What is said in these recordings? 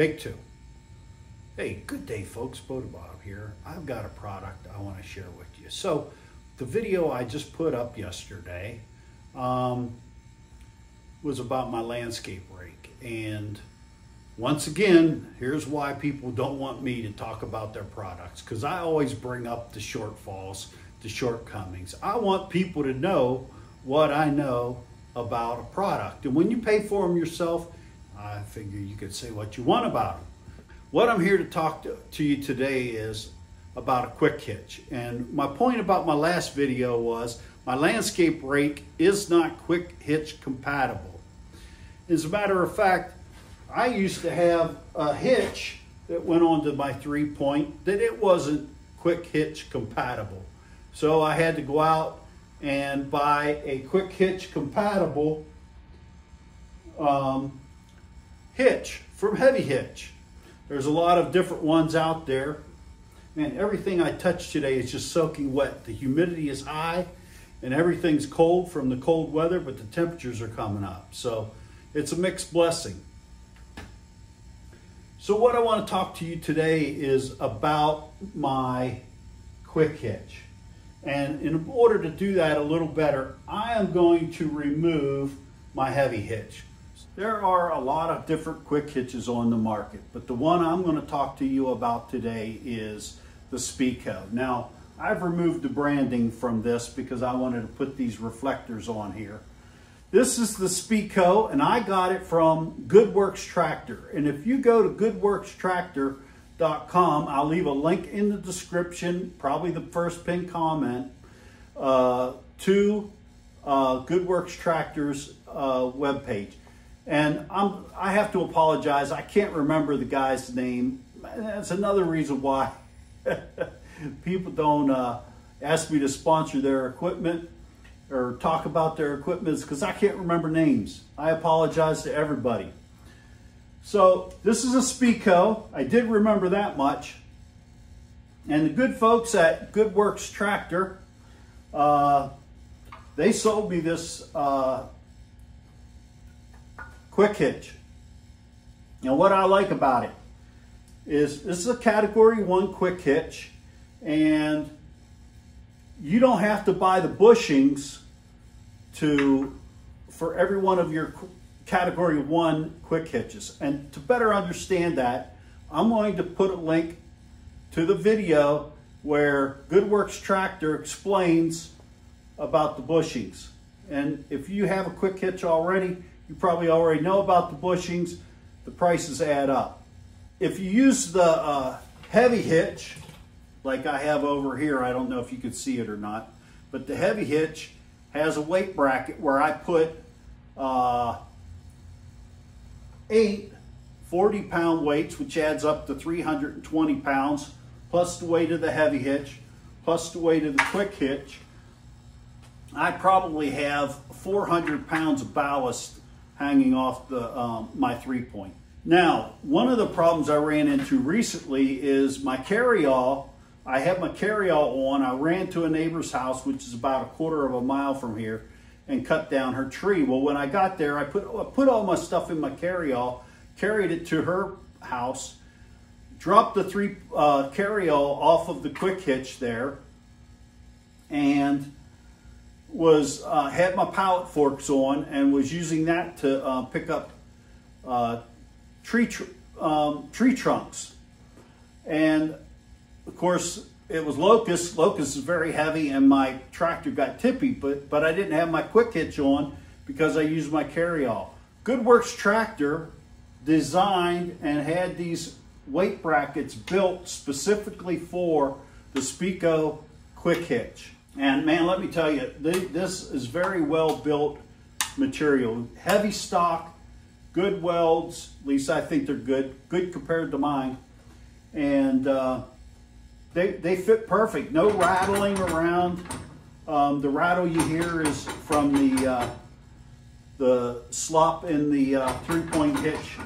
Take two. Hey, good day, folks. Bota Bob here. I've got a product I want to share with you. So, the video I just put up yesterday um, was about my landscape rake. And once again, here's why people don't want me to talk about their products because I always bring up the shortfalls, the shortcomings. I want people to know what I know about a product. And when you pay for them yourself, I figure you could say what you want about them. What I'm here to talk to, to you today is about a quick hitch. And my point about my last video was my landscape rake is not quick hitch compatible. As a matter of fact, I used to have a hitch that went onto my three point that it wasn't quick hitch compatible. So I had to go out and buy a quick hitch compatible um, hitch from Heavy Hitch. There's a lot of different ones out there. Man, everything I touch today is just soaking wet. The humidity is high and everything's cold from the cold weather, but the temperatures are coming up. So it's a mixed blessing. So what I want to talk to you today is about my quick hitch. And in order to do that a little better, I am going to remove my heavy hitch. There are a lot of different quick hitches on the market, but the one I'm going to talk to you about today is the SpeeCo. Now, I've removed the branding from this because I wanted to put these reflectors on here. This is the SpeeCo, and I got it from GoodWorks Tractor. And if you go to goodworkstractor.com, I'll leave a link in the description, probably the first pinned comment, uh, to uh, GoodWorks Tractor's uh, webpage. And I'm, I have to apologize. I can't remember the guy's name. That's another reason why people don't uh, ask me to sponsor their equipment or talk about their equipment because I can't remember names. I apologize to everybody. So this is a SpeeCo. I did remember that much. And the good folks at Good Works Tractor, uh, they sold me this uh, quick hitch. Now what I like about it is this is a category one quick hitch and you don't have to buy the bushings to for every one of your category one quick hitches. And to better understand that, I'm going to put a link to the video where GoodWorks Tractor explains about the bushings. And if you have a quick hitch already, you probably already know about the bushings. The prices add up. If you use the uh, heavy hitch, like I have over here, I don't know if you can see it or not, but the heavy hitch has a weight bracket where I put uh, eight 40 pound weights, which adds up to 320 pounds, plus the weight of the heavy hitch, plus the weight of the quick hitch. I probably have 400 pounds of ballast hanging off the um, my three point. Now, one of the problems I ran into recently is my carryall. I have my carryall on. I ran to a neighbor's house, which is about a quarter of a mile from here, and cut down her tree. Well, when I got there, I put I put all my stuff in my carryall, carried it to her house, dropped the three uh, carryall off of the quick hitch there, and was uh, had my pallet forks on and was using that to uh, pick up uh, tree tr um, tree trunks. And of course, it was locust. Locust is very heavy, and my tractor got tippy. But but I didn't have my quick hitch on because I used my carryall. GoodWorks tractor designed and had these weight brackets built specifically for the SpeeCo quick hitch. And man, let me tell you, this is very well built material. Heavy stock, good welds, at least I think they're good, good compared to mine. And uh, they, they fit perfect, no rattling around. Um, the rattle you hear is from the, uh, the slop in the uh, three-point hitch.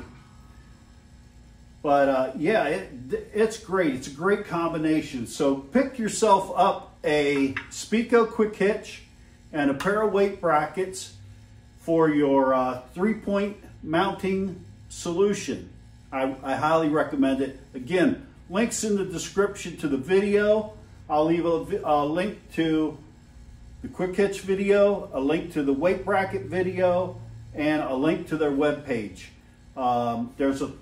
But uh, yeah, it, it's great. It's a great combination. So pick yourself up a SpeeCo quick hitch and a pair of weight brackets for your uh, three-point mounting solution. I, I highly recommend it. Again, links in the description to the video. I'll leave a, a link to the quick hitch video, a link to the weight bracket video, and a link to their webpage. Um, there's a,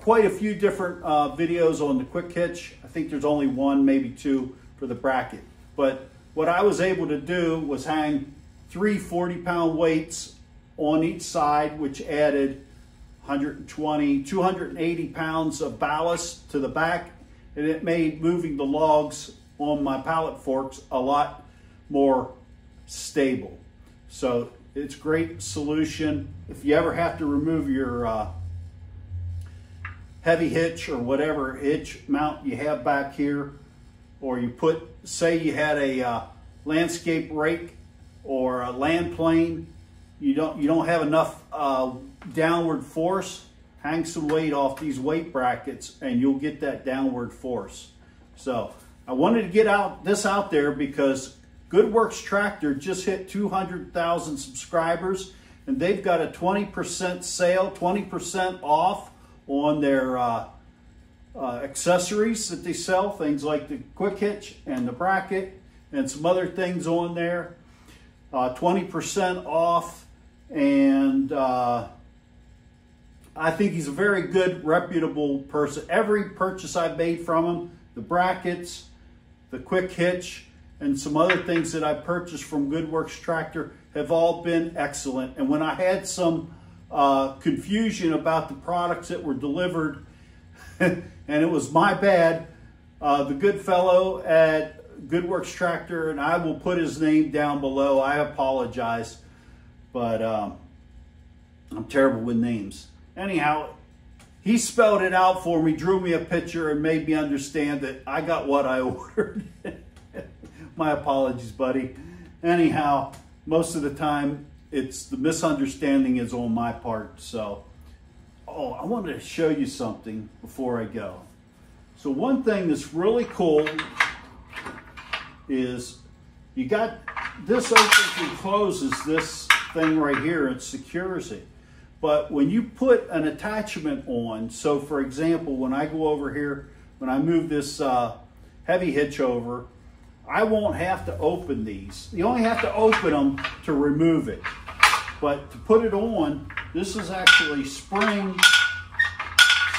quite a few different uh, videos on the quick hitch. I think there's only one, maybe two for the bracket. But what I was able to do was hang three 40 pound weights on each side, which added 120, 280 pounds of ballast to the back. And it made moving the logs on my pallet forks a lot more stable. So it's great solution. If you ever have to remove your uh, heavy hitch or whatever hitch mount you have back here, or you put, say you had a uh, landscape rake or a land plane, you don't you don't have enough uh, downward force, hang some weight off these weight brackets and you'll get that downward force. So I wanted to get out this out there because GoodWorks Tractor just hit 200,000 subscribers and they've got a 20% sale, 20% off on their uh, uh, accessories that they sell, things like the quick hitch and the bracket and some other things on there. 20% uh, off and uh, I think he's a very good, reputable person. Every purchase I've made from him, the brackets, the quick hitch, and some other things that I purchased from GoodWorks Tractor have all been excellent. And when I had some uh, confusion about the products that were delivered, and it was my bad, uh, the good fellow at GoodWorks Tractor, and I will put his name down below. I apologize, but um, I'm terrible with names. Anyhow, he spelled it out for me, drew me a picture, and made me understand that I got what I ordered. My apologies, buddy. Anyhow, most of the time, it's the misunderstanding is on my part. So, oh, I wanted to show you something before I go. So one thing that's really cool is you got this opens and closes this thing right here. It secures it. But when you put an attachment on, so for example, when I go over here, when I move this uh, heavy hitch over, I won't have to open these. You only have to open them to remove it. But to put it on, this is actually spring.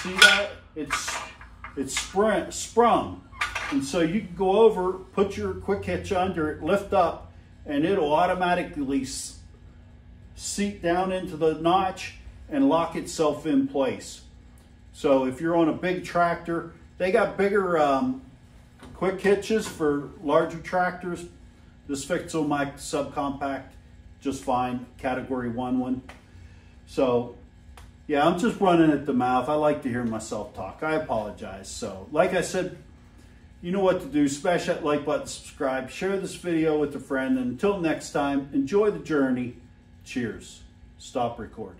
See that? It's it's sprung. And so you can go over, put your quick hitch under it, lift up, and it'll automatically seat down into the notch and lock itself in place. So if you're on a big tractor, they got bigger um, quick hitches for larger tractors. This fits on my subcompact just fine, category one one. So yeah, I'm just running at the mouth. I like to hear myself talk. I apologize. So like I said, you know what to do. Smash that like button, subscribe, share this video with a friend. And until next time, enjoy the journey. Cheers. Stop recording.